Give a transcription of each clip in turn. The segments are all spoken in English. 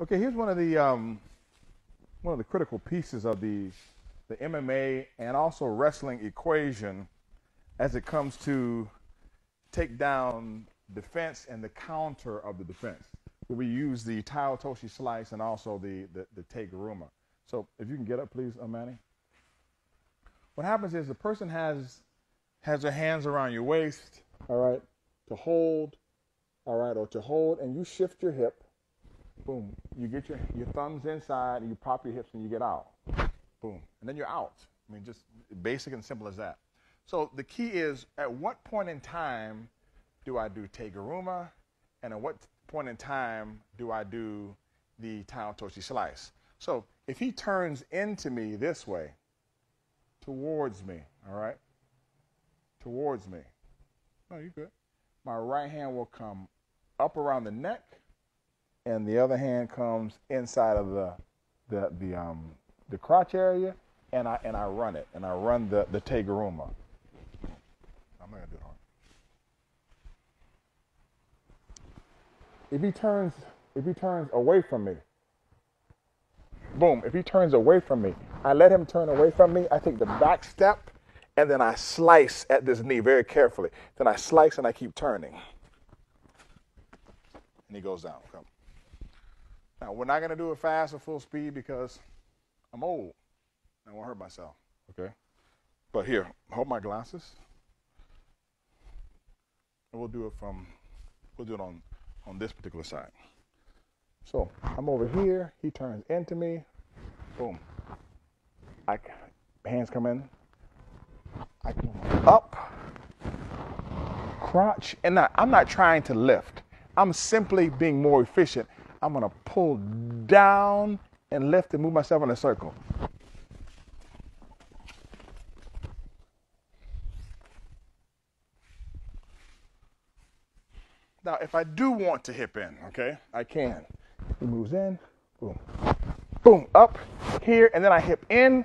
Okay, here's one of the um, one of the critical pieces of the the MMA and also wrestling equation as it comes to take down defense and the counter of the defense. We use the Tai Otoshi slice and also the the, the Teguruma. So if you can get up, please, Amani. What happens is the person has has their hands around your waist, all right, to hold, all right, or to hold, and you shift your hip Boom. You get your, your thumbs inside and you pop your hips and you get out. Boom. And then you're out. I mean, just basic and simple as that. So the key is at what point in time do I do Teguruma and at what point in time do I do the Tai Otoshi slice? So if he turns into me this way, towards me, all right? Towards me. No, you good. My right hand will come up around the neck and the other hand comes inside of the the the um the crotch area, and I and I run it, and I run the the teguruma. I'm not gonna do it hard. If he turns if he turns away from me, boom. If he turns away from me, I let him turn away from me. I take the back step, and then I slice at this knee very carefully. Then I slice and I keep turning, and he goes down. Come. Now, we're not going to do it fast or full speed because I'm old. I won't hurt myself, okay? But here, hold my glasses. And we'll do it from, we'll do it on, on this particular side. So I'm over here. He turns into me. Boom. I, hands come in. I come up, crotch, and not, I'm not trying to lift. I'm simply being more efficient. I'm to pull down and lift and move myself in a circle. Now, if I do want to hip in, okay, I can. He moves in, boom, boom, up. Here, and then I hip in.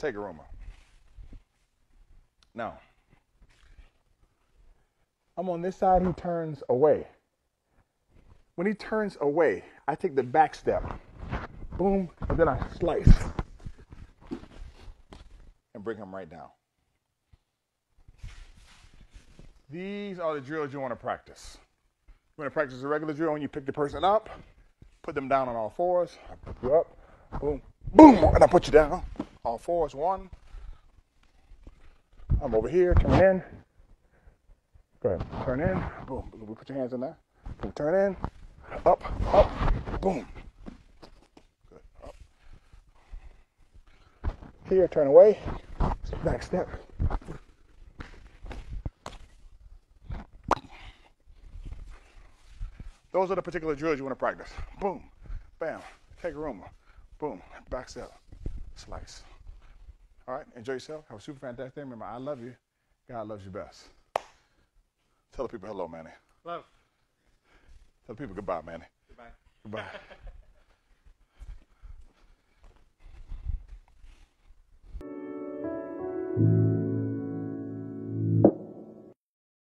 Teguruma. Now, I'm on this side, he turns away. When he turns away, I take the back step, boom, and then I slice and bring him right down. These are the drills you want to practice. You want to practice a regular drill when you pick the person up, put them down on all fours, I put you up, boom, boom, and I put you down. Uh, All fours, one. I'm over here, turn in. Go ahead, turn in, boom, We put your hands in there. Boom, turn in, up, up, boom. Good, up. Here, turn away, back step. Those are the particular drills you want to practice. Boom, bam, Teguruma, boom, back step, slice. All right, enjoy yourself. Have a super fantastic day. Remember, I love you. God loves you best. Tell the people hello, Manny. Love. Tell the people goodbye, Manny. Goodbye. Goodbye.